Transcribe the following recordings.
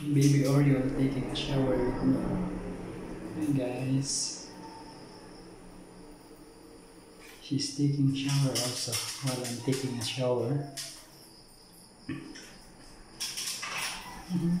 Baby Oreo taking a shower me. Hi guys. She's taking shower also while I'm taking a shower. Come on,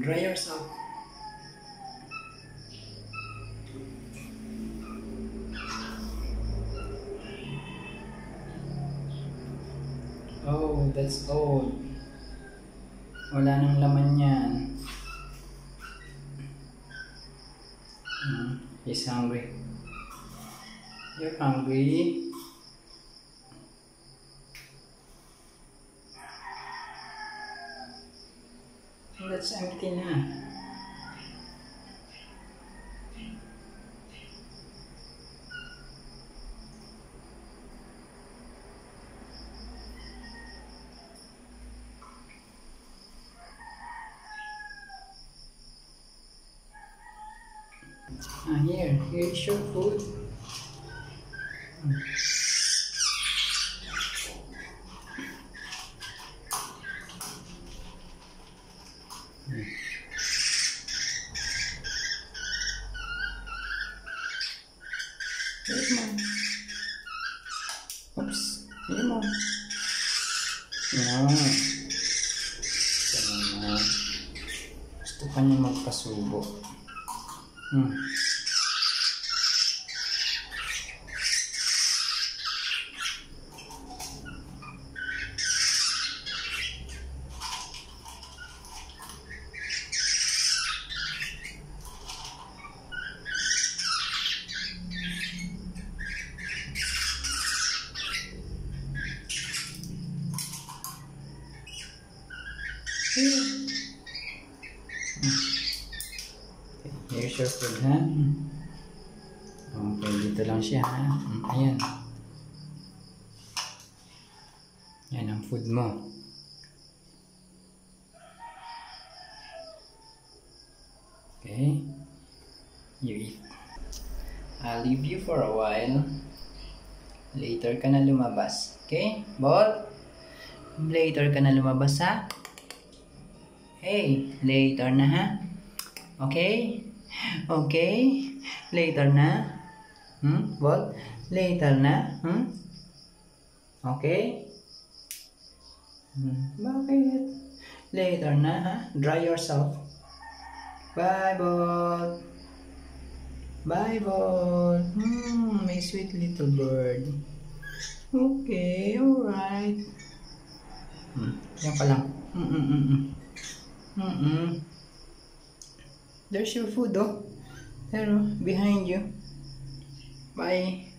dry yourself. Oh, that's old. Wala nang laman yan. Hmm, he's hungry. You're hungry? That's empty na. Ah, here. Here's your food. Mo. Oops. Mo. Yan. Naman. Gusto pa niya magpasubo. Hmm. Here's your food, ha? Okay, dito lang siya, ha? Ayan. Yan ang food mo. Okay. You eat. I'll leave you for a while. Later ka na lumabas. Okay? Ball? Later ka na lumabas, ha? Hey, later na, ha? Okay? Okay? Later na? Hmm? What? Later na? Hmm? Okay? Hmm. Bakit? Later na, ha? Dry yourself. Bye, ball. Bye, ball. Hmm, my sweet little bird. Okay, alright. Hmm, yan pa lang. Mm Mm-mm. There's your food though. There, behind you. Bye.